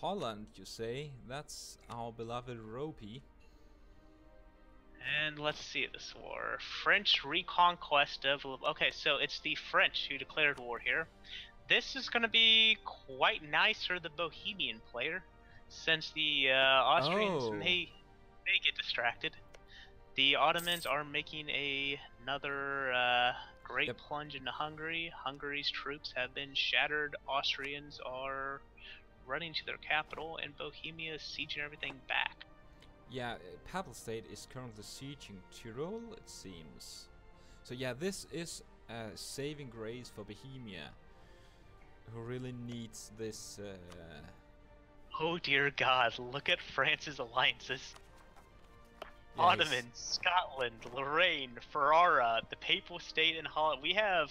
Holland, you say? That's our beloved Ropey. And let's see this war. French reconquest of. Okay, so it's the French who declared war here. This is going to be quite nice for the Bohemian player, since the uh, Austrians Oh. may may get distracted. The Ottomans are making a, another uh, great Yep. plunge into Hungary. Hungary's troops have been shattered. Austrians are running to their capital, and Bohemia is sieging everything back. Yeah, uh, Papal State is currently sieging Tyrol, it seems. So yeah, this is a saving grace for Bohemia, who really needs this. Uh, Oh dear God! Look at France's alliances. yeah, Ottoman, Scotland, Lorraine, Ferrara, the Papal State, and Holland. We have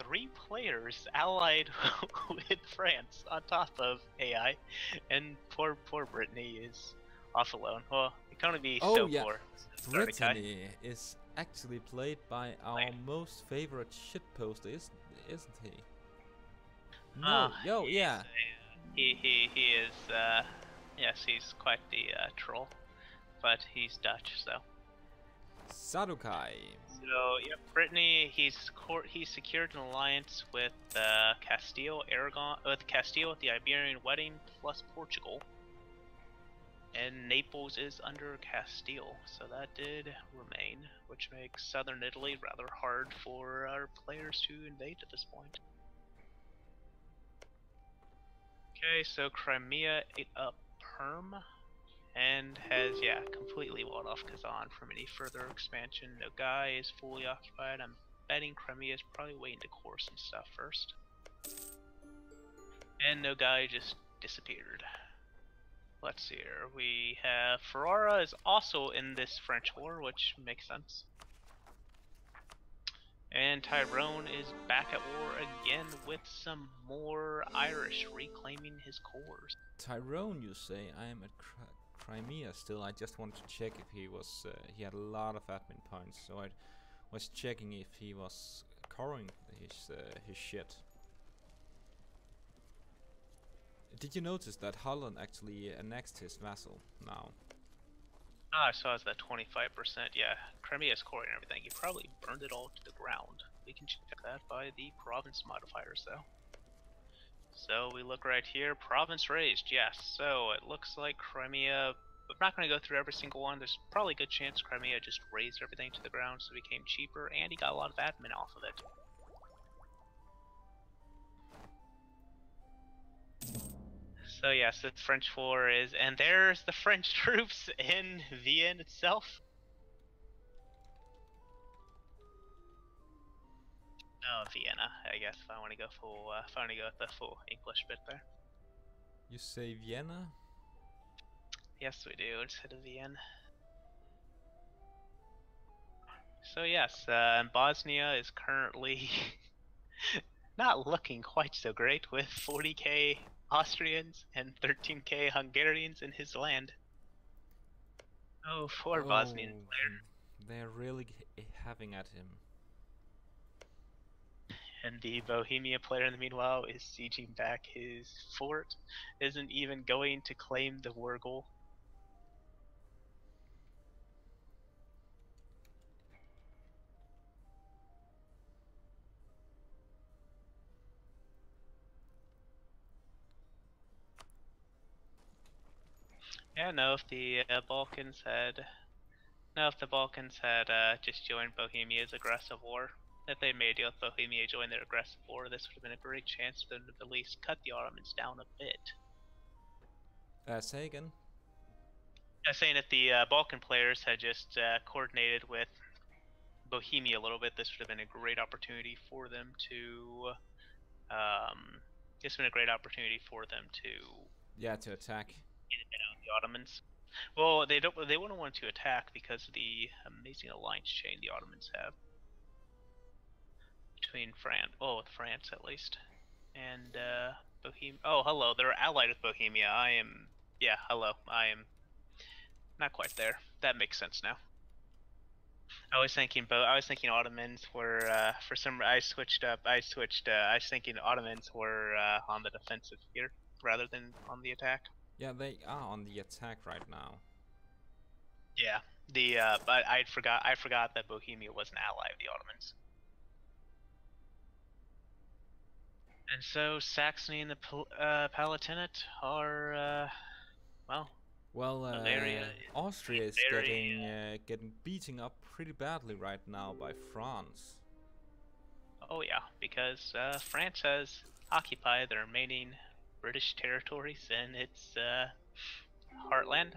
three players allied with France on top of AI, and poor poor Brittany is off alone. Well, it can only be Oh, so yeah. poor. he's- Sorry, Brittany is actually played by our Played. most favorite shitposter, isn't, isn't he? No, Ah, yo, he's, yeah. uh, He he he is. Uh, yes, he's quite the uh, troll, but he's Dutch, so. Sadukai. So, yep, Brittany, he's court, he's secured an alliance with uh, Castile, Aragon, with Castile with the Iberian wedding plus Portugal. And Naples is under Castile, so that did remain, which makes southern Italy rather hard for our players to invade at this point. Okay, so Crimea ate up Perm and has yeah completely walled off Kazan from any further expansion. Nogai is fully occupied. I'm betting Crimea is probably waiting to core some stuff first. And Nogai just disappeared. Let's see here. We have Ferrara is also in this French war, which makes sense. And Tyrone is back at war again with some more Irish reclaiming his cores. Tyrone, you say? I am at Cri- Crimea still. I just wanted to check if he was. Uh, he had a lot of admin points, so I was checking if he was coring his uh, his shit. Did you notice that Holland actually annexed his vassal now? Ah, I saw it's that 25%. Yeah, Crimea's core and everything. He probably burned it all to the ground. We can check that by the province modifiers, though. So we look right here. Province razed, yes. So it looks like Crimea. I'm not going to go through every single one. There's probably a good chance Crimea just razed everything to the ground, so it became cheaper, and he got a lot of admin off of it. So yes, the French war is, and there's the French troops in Vienna itself. Oh, Vienna, I guess if I want to go for, uh, if I want to go with the full English bit there. You say Vienna? Yes, we do instead of Vienna. So yes, uh, Bosnia is currently not looking quite so great with 40k Austrians and 13k Hungarians in his land. Oh, poor Bosnian Oh, player. They're really having at him. And the Bohemia player, in the meanwhile, is sieging back his fort. Isn't even going to claim the war goal. Yeah, no, if the uh, Balkans had. No, if the Balkans had uh, just joined Bohemia's aggressive war, if they made a deal with Bohemia join their aggressive war, this would have been a great chance for them to at least cut the Ottomans down a bit. Uh, say again. I'm saying if the uh, Balkan players had just uh, coordinated with Bohemia a little bit, this would have been a great opportunity for them to. Um, this would have been a great opportunity for them to Yeah, to attack. get out the Ottomans. Well, they don't. They wouldn't want to attack because of the amazing alliance chain the Ottomans have between France. Well, with France at least, and uh, Bohemia. Oh, hello. They're allied with Bohemia. I am. Yeah, hello. I am not quite there. That makes sense now. I was thinking, Bo- I was thinking Ottomans were uh, for some. I switched up. I switched. Uh, I was thinking Ottomans were uh, on the defensive here. rather than on the attack. Yeah, they are on the attack right now. Yeah. The uh, but I forgot I forgot that Bohemia was an ally of the Ottomans. And so Saxony and the Pal- uh, Palatinate are, uh, well, Well, uh, Austria is very, getting uh, getting beaten up pretty badly right now by France. oh yeah, because uh, France has occupied the remaining British territories in its uh, heartland,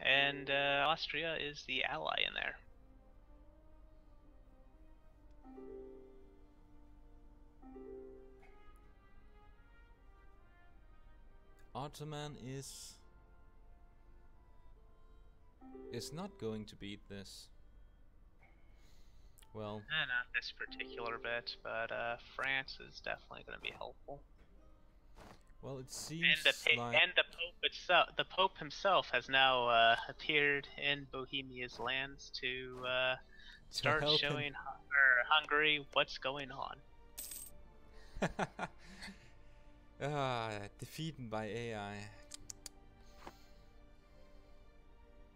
and uh, Austria is the ally in there. Ottoman is is not going to beat this. Well, Eh, not this particular bit, but uh, France is definitely going to be helpful. well, it seems And the like and the Pope itself, the Pope himself has now uh, appeared in Bohemia's lands to uh, to start showing Hungary what's going on. ah, defeated by AI.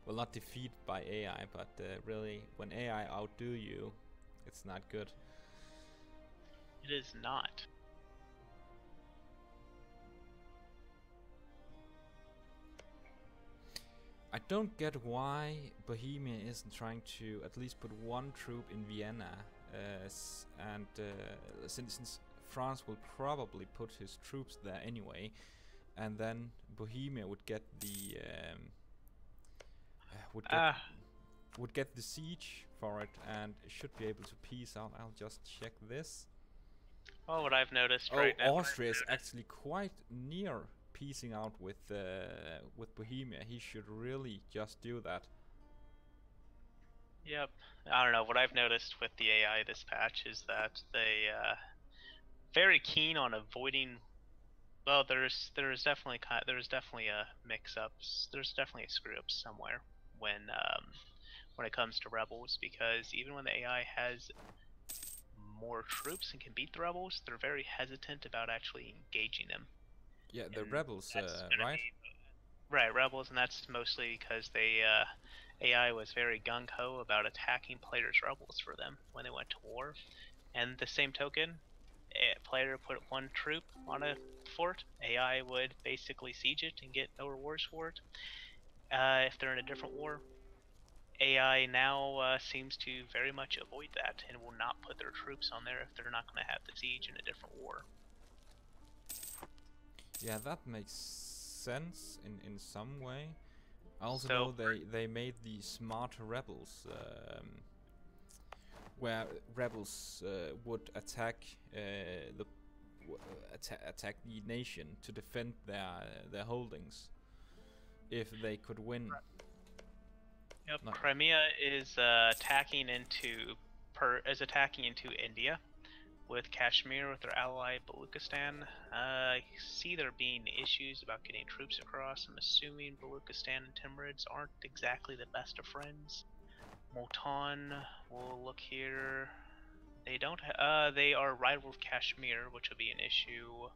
Well, not defeated by AI, but uh, really, when AI outdo you, it's not good. It is not. I don't get why Bohemia isn't trying to at least put one troop in Vienna, uh, and uh, since, since France will probably put his troops there anyway, and then Bohemia would get the um, uh, would get Ah, would get the siege for it and should be able to peace out. I'll just check this. Oh, what I've noticed Oh, right now. Austria is actually quite near piecing out with uh, with Bohemia. He should really just do that. Yep. I don't know. What I've noticed with the AI this patch is that they uh, very keen on avoiding. Well, there's there's definitely there's definitely a mix-ups. There's definitely a screw-up somewhere when um, when it comes to rebels because even when the AI has more troops and can beat the rebels, they're very hesitant about actually engaging them. Yeah, the And rebels, uh, right? be- right, rebels, and that's mostly because they uh, AI was very gung ho about attacking players' rebels for them when they went to war. And the same token, a player put one troop on a fort, AI would basically siege it and get no rewards for it. Uh, if they're in a different war, AI now uh, seems to very much avoid that and will not put their troops on there if they're not going to have the siege in a different war. Yeah, that makes sense in in some way. I also So know they they made the smarter rebels, um, where rebels uh, would attack uh, the w- atta- attack the nation to defend their their holdings if they could win. Yep, Crimea is uh, attacking into per is attacking into India, with Kashmir with their ally Baluchistan. Uh, I see there being issues about getting troops across. I'm assuming Baluchistan and Timurids aren't exactly the best of friends. Multan, we'll look here. They don't. Uh, they are rival with Kashmir, which will be an issue.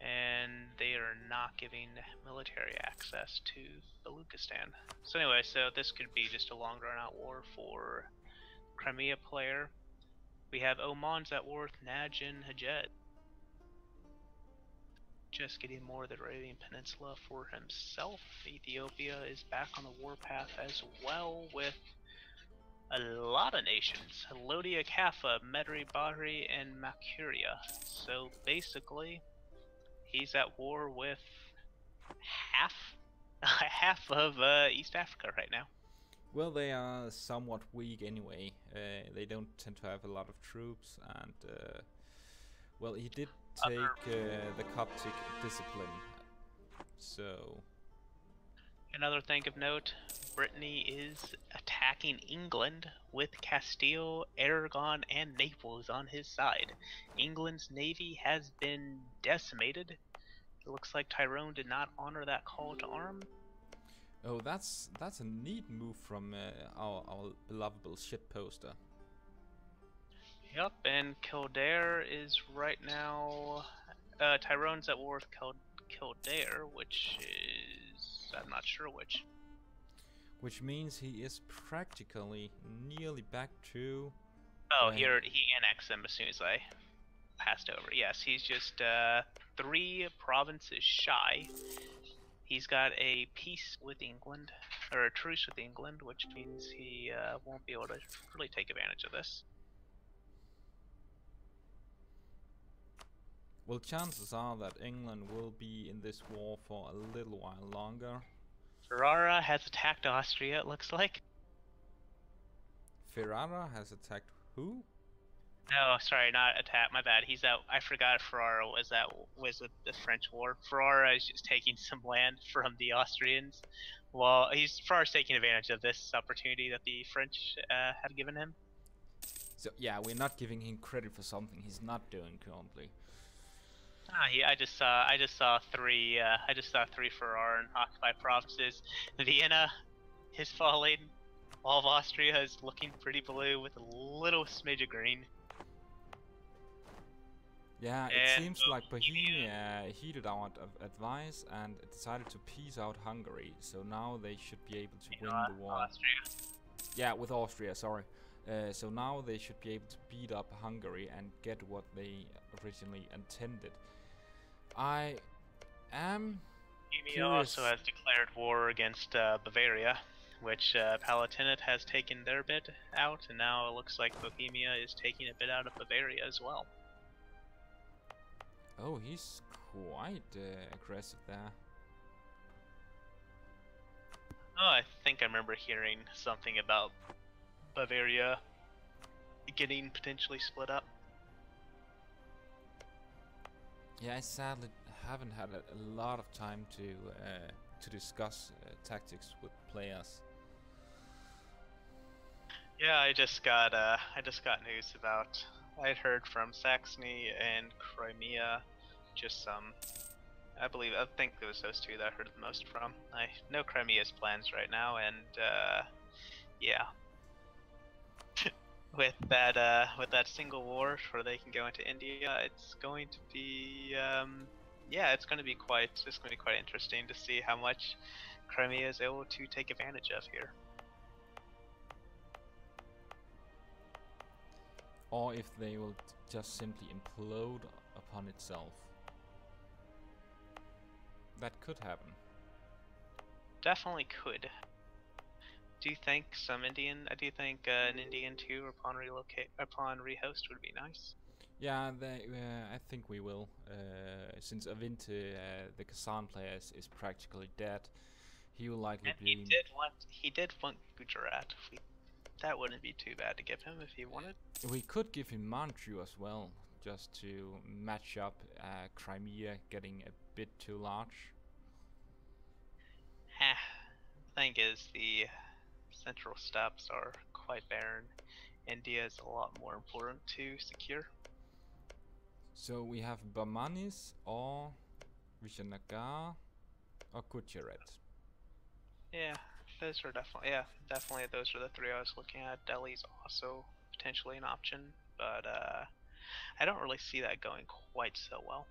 And they are not giving military access to Baluchistan. So anyway, so this could be just a long drawn out war for Crimea player. We have Oman's at war with Najin Hajet. Just getting more of the Arabian Peninsula for himself. Ethiopia is back on the warpath as well with a lot of nations. Lodia Kaffa, Medri Bahri, and Makuria. So basically, he's at war with half half of uh, East Africa right now. Well, they are somewhat weak anyway. Uh, they don't tend to have a lot of troops, and uh, well, he did take uh, the Coptic discipline, so Another thing of note Brittany is attacking England with Castile, Aragon, and Naples on his side. England's navy has been decimated. It looks like Tyrone did not honor that call to arm. oh, that's that's a neat move from uh, our our beloved shit poster. Yep, and Kildare is right now. Uh, Tyrone's at war with Kildare, which is I'm not sure which. Which means he is practically nearly back to. Oh, Right. he he annexed them as soon as I passed over. Yes, he's just uh, three provinces shy. He's got a peace with England, or a truce with England, which means he uh, won't be able to really take advantage of this. Well, chances are that England will be in this war for a little while longer. Ferrara has attacked Austria, it looks like. Ferrara has attacked who? No, sorry, not attack. My bad. He's out. I forgot Ferrara was that was with the French war. Ferrara is just taking some land from the Austrians. Well, he's Ferrara's taking advantage of this opportunity that the French uh, have given him. So yeah, we're not giving him credit for something he's not doing currently. Ah, he, I just saw. I just saw three. Uh, I just saw three Ferrara and occupied provinces. Vienna is falling. All of Austria is looking pretty blue with a little smidge of green. Yeah, it And seems like Bohemia- heeded our advice and decided to peace out Hungary. So now they should be able to win know, the war. Austria. Yeah, with Austria, sorry. Uh, so now they should be able to beat up Hungary and get what they originally intended. I am Bohemia also has declared war against uh, Bavaria, which uh, Palatinate has taken their bit out, and now it looks like Bohemia is taking a bit out of Bavaria as well. Oh, he's quite uh, aggressive there. Oh, I think I remember hearing something about Bavaria getting potentially split up. Yeah, I sadly haven't had a, lot of time to uh, to discuss uh, tactics with players. Yeah, I just got uh, I just got news about. I'd heard from Saxony and Crimea, just some. I believe I think it was those two that I heard the most from. I know Crimea's plans right now, and uh, yeah, with that uh, with that single war where they can go into India, it's going to be um, yeah, it's going to be quite it's going to be quite interesting to see how much Crimea is able to take advantage of here. or if they will just simply implode upon itself. That could happen. definitely could. Do you think some Indian? I do think uh, an Indian too upon relocate upon rehost would be nice. Yeah, they, uh, I think we will. Uh, since Avinte, uh, the Kazan player, is, is practically dead, he will likely And be. he did want he did want Gujarat. We, that wouldn't be too bad to give him if he wanted. We could give him Manchu as well, just to match up uh, Crimea getting a bit too large. Heh. Thing is, the central steppes are quite barren. India is a lot more important to secure. So we have Bahmanis or Vijayanagar or Gujarat. Yeah, those are definitely yeah, definitely those are the three I was looking at. Delhi's also potentially an option, but uh, I don't really see that going quite so well.